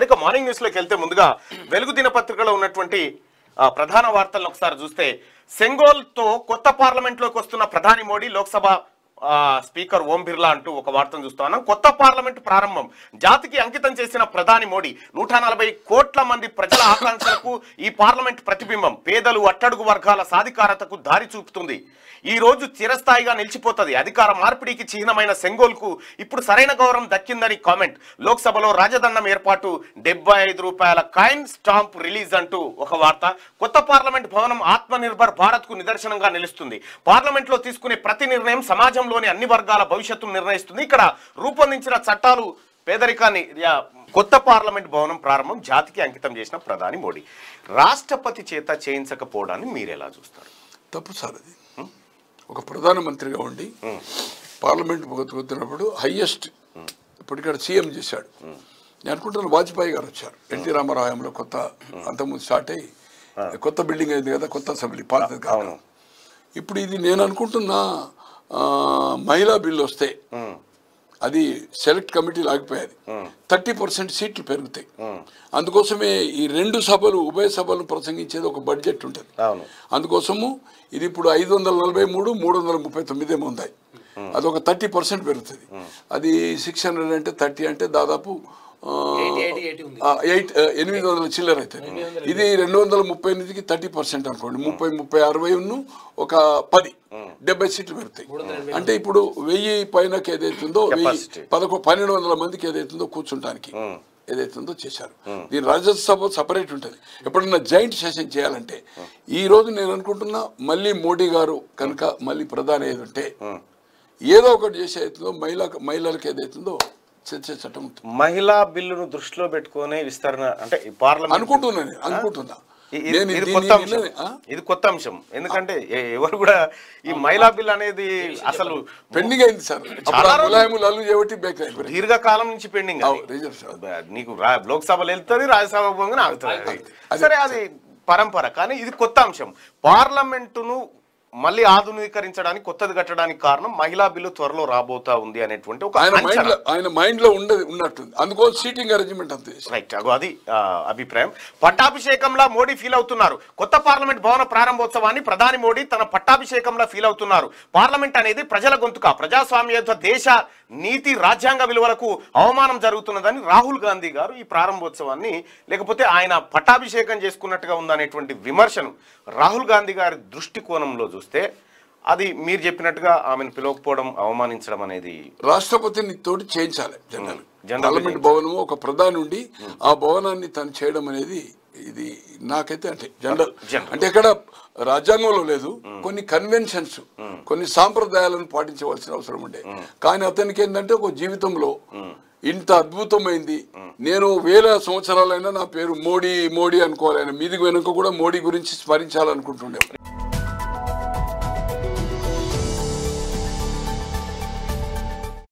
కనుక మార్నింగ్ న్యూస్లోకి వెళ్తే ముందుగా వెలుగు దినపత్రికలో ఉన్నటువంటి ప్రధాన వార్తలను ఒకసారి చూస్తే సెంగోల్తో కొత్త పార్లమెంట్లోకి వస్తున్న ప్రధాని మోడీ లోక్సభ స్పీకర్ ఓం బిర్లా అంటూ ఒక వార్తను చూస్తా ఉన్నాం. కొత్త పార్లమెంట్ ప్రారంభం. జాతికి అంకితం చేసిన ప్రధాని మోడీ నూట నలభై కోట్ల మంది ప్రజల ఆకాంక్షలకు ఈ పార్లమెంట్ ప్రతిబింబం. పేదలు అట్టడుగు వర్గాల సాధికారతకు దారి చూపుతుంది. ఈ రోజు చిరస్థాయిగా నిలిచిపోతుంది. అధికార మార్పిడికి చిహ్నమైన సెంగోల్కు ఇప్పుడు సరైన గౌరవం దక్కిందని కామెంట్. లోక్సభలో రాజదండం ఏర్పాటు. డెబ్బై ఐదు రూపాయల కాయిన్ స్టాంప్ రిలీజ్ అంటూ ఒక వార్త. కొత్త పార్లమెంట్ భవనం ఆత్మనిర్భర్ భారత్కు నిదర్శనంగా నిలుస్తుంది. పార్లమెంట్లో తీసుకునే ప్రతి నిర్ణయం సమాజంలోని అన్ని వర్గాల భవిష్యత్తును నిర్ణయిస్తుంది. ఇక్కడ రూపొందించిన చట్టాలు పేదరికాన్ని కొత్త పార్లమెంట్ భవనం ప్రారంభం జాతికి అంకితం చేసిన ప్రధాని మోడీ. రాష్ట్రపతి చేత చేయించకపోవడాన్ని మీరు ఎలా చూస్తారు? తప్పు సార్ అది. ఒక ప్రధానమంత్రిగా ఉండి పార్లమెంట్ బతుకుతున్నప్పుడు హయ్యెస్ట్ ఇప్పటికాడ సీఎం చేశాడు. నేను అనుకుంటున్నాను వాజ్పేయి గారు వచ్చారు. ఎన్టీ రామారావు హయాంలో కొత్త అంతకుముందు స్టార్ట్ అయ్యి కొత్త బిల్డింగ్ అయింది కదా కొత్త అసెంబ్లీ అవును. ఇప్పుడు ఇది నేను అనుకుంటున్నా మహిళా బిల్లు వస్తే అది సెలెక్ట్ కమిటీలు ఆగిపోయేది థర్టీ పర్సెంట్ సీట్లు పెరుగుతాయి. అందుకోసమే ఈ రెండు సభలు ఉభయ సభలు ప్రసంగించేది ఒక బడ్జెట్ ఉంటుంది. అందుకోసము ఇది ఇప్పుడు ఐదు వందల నలభై మూడు మూడు వందల ముప్పై తొమ్మిది ఏమో ఉన్నాయి అది ఒక థర్టీ పర్సెంట్ పెరుగుతుంది. అది సిక్స్ హండ్రెడ్ అంటే థర్టీ అంటే దాదాపు ఎయిట్ ఎనిమిది వందల చిల్లర అవుతుంది ఇది రెండు వందల ముప్పై ఎనిమిదికి థర్టీ పర్సెంట్ అనుకోండి. ముప్పై ముప్పై అరవై ఉన్న ఒక పది. డెబ్బై సీట్లు పెరుగుతాయి అంటే ఇప్పుడు వెయ్యి పైనకి ఏదైతుందో వెయ్యి. పదకొ పన్నెండు వందల మందికి ఏదైతుందో కూర్చుంటానికి ఏదైతుందో చేశారు. దీని రాజ్యసభ సపరేట్ ఉంటుంది. ఎప్పుడన్నా జాయింట్ సెషన్ చేయాలంటే ఈ రోజు నేను అనుకుంటున్నా మళ్ళీ మోడీ గారు కనుక మళ్ళీ ప్రధాని ఏది ఉంటే ఏదో ఒకటి చేసే అవుతుందో మహిళ మహిళలకు ఏదైతుందో చర్చ చట్టం ఉంటుంది మహిళా బిల్లును దృష్టిలో పెట్టుకునే విస్తరణ అంటే పార్లమెంట్ అనుకుంటున్నా నేను అనుకుంటున్నా. ఇది- కొత్త అంశం. ఎందుకంటే ఎవరు కూడా ఈ మహిళా బిల్ అనేది అసలు పెండింగ్ అయింది సార్. దీర్ఘకాలం నుంచి పెండింగ్. నీకు లోక్సభలో వెళ్తుంది రాజ్యసభ పోగానే ఆగుతుంది. సరే అది పరంపర. కానీ ఇది కొత్త అంశం. పార్లమెంటును మళ్ళీ ఆధునీకరించడానికి కొత్తది కట్టడానికి కారణం మహిళా బిల్లు త్వరలో రాబోతా ఉంది అనేటువంటి ఒక ఆయన మైండ్లో ఉండదు ఉన్నట్టుంది. అందుకోసం సీటింగ్ అరేంజ్మెంట్ అంతే. రైట్ అగో అది అభిప్రాయం. పట్టాభిషేకంలా మోడీ ఫీల్ అవుతున్నారు. కొత్త పార్లమెంట్ భవన ప్రారంభోత్సవాన్ని ప్రధాని మోడీ తన పట్టాభిషేకంలా ఫీల్ అవుతున్నారు. పార్లమెంట్ అనేది ప్రజల గొంతుక ప్రజాస్వామ్యయుత దేశ నీతి రాజ్యాంగ విలువలకు అవమానం జరుగుతున్నదని రాహుల్ గాంధీ గారు ఈ ప్రారంభోత్సవాన్ని లేకపోతే ఆయన పట్టాభిషేకం చేసుకున్నట్టుగా ఉందనేటువంటి విమర్శను రాహుల్ గాంధీ గారి దృష్టికోణంలో చూస్తే అది మీరు చెప్పినట్టుగా ఆమెను పిలవకపోవడం అవమానించడం అనేది రాష్ట్రపతిని తోటి చేయించాలి జనరల్ జనరల్ పార్లమెంట్ భవనము ఒక ప్రధాని ఉండి ఆ భవనాన్ని తను చేయడం అనేది ఇది నాకైతే అంటే జనరల్. అంటే ఇక్కడ రాజ్యాంగంలో లేదు కొన్ని కన్వెన్షన్స్ కొన్ని సాంప్రదాయాలను పాటించవలసిన అవసరం ఉండే. కానీ అతనికి ఏంటంటే ఒక జీవితంలో ఇంత అద్భుతమైంది. నేను వేల సంవత్సరాలైనా నా పేరు మోడీ మోడీ అనుకోవాలి. మీదికి వెనుక కూడా మోడీ గురించి స్మరించాలనుకుంటుండే